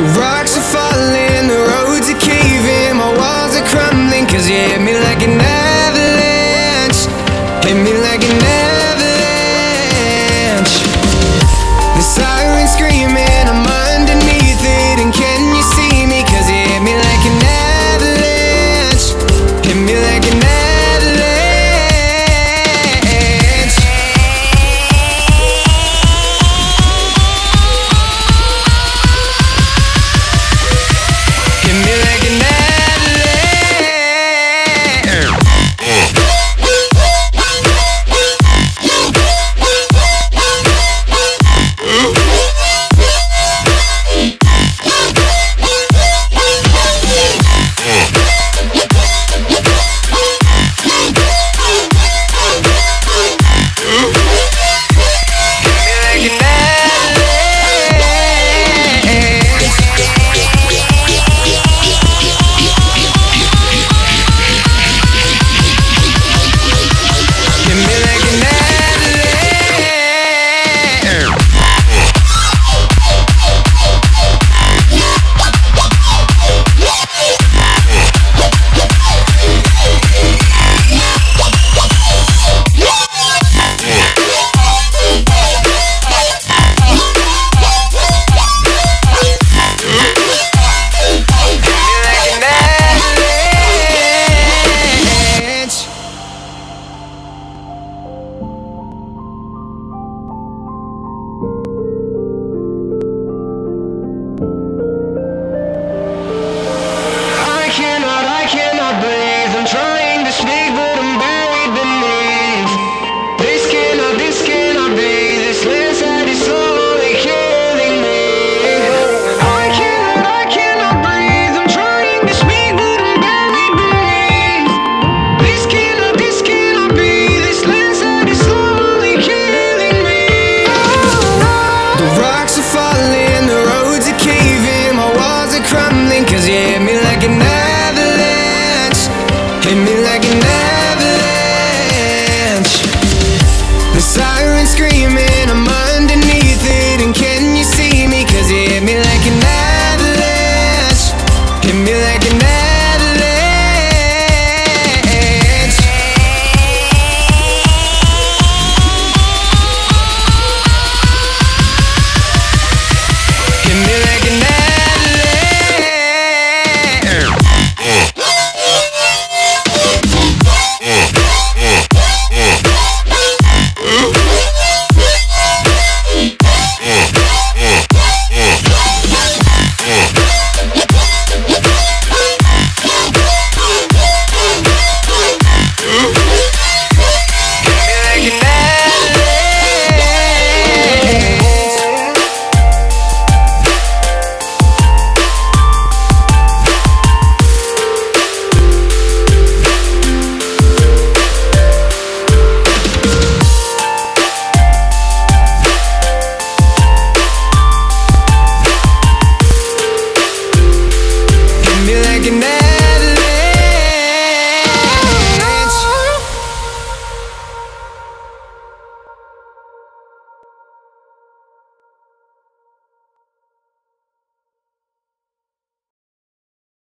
The rocks are falling. Ain't thinking that